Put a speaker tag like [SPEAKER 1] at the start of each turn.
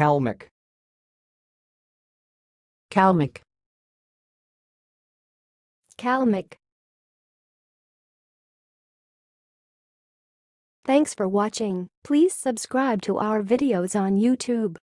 [SPEAKER 1] Kalmyk.
[SPEAKER 2] Kalmyk.
[SPEAKER 3] Kalmyk. Thanks for watching. Please subscribe to our videos on YouTube.